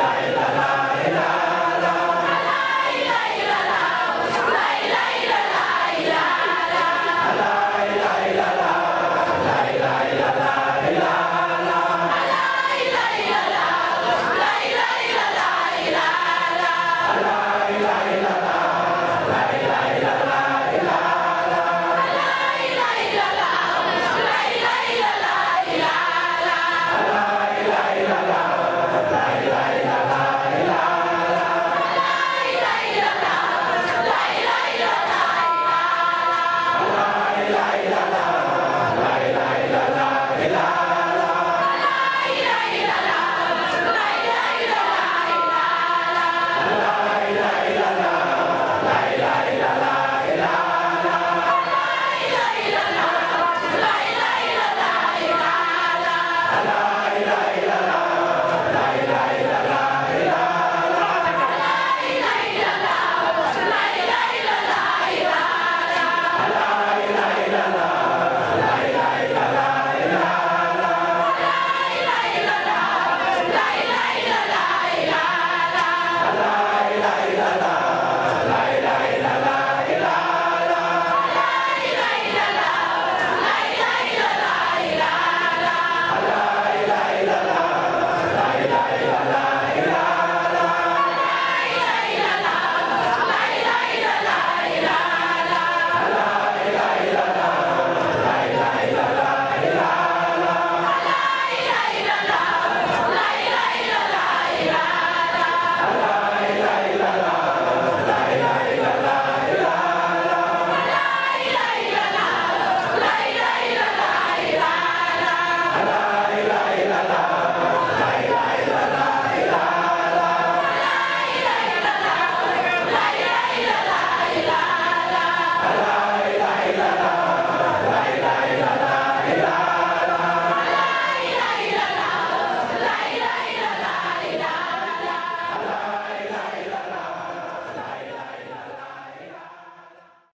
la la la